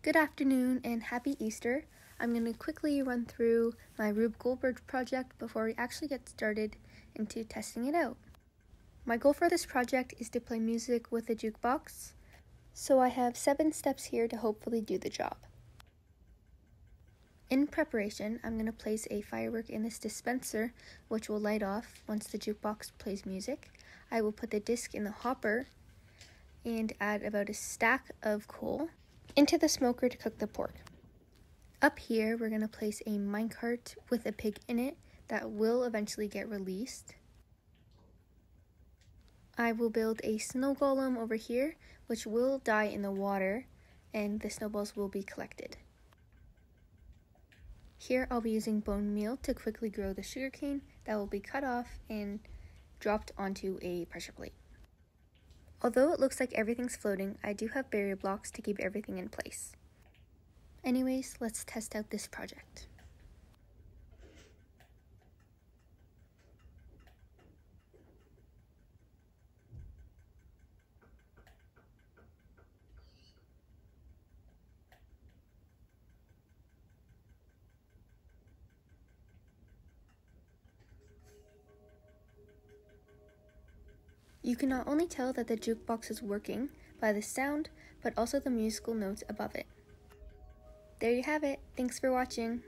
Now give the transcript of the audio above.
Good afternoon and happy Easter. I'm going to quickly run through my Rube Goldberg project before we actually get started into testing it out. My goal for this project is to play music with a jukebox, so I have seven steps here to hopefully do the job. In preparation, I'm going to place a firework in this dispenser, which will light off once the jukebox plays music. I will put the disc in the hopper and add about a stack of coal into the smoker to cook the pork. Up here, we're going to place a minecart with a pig in it that will eventually get released. I will build a snow golem over here, which will die in the water, and the snowballs will be collected. Here I'll be using bone meal to quickly grow the sugarcane that will be cut off and dropped onto a pressure plate. Although it looks like everything's floating, I do have barrier blocks to keep everything in place. Anyways, let's test out this project. You can not only tell that the jukebox is working by the sound, but also the musical notes above it. There you have it. Thanks for watching.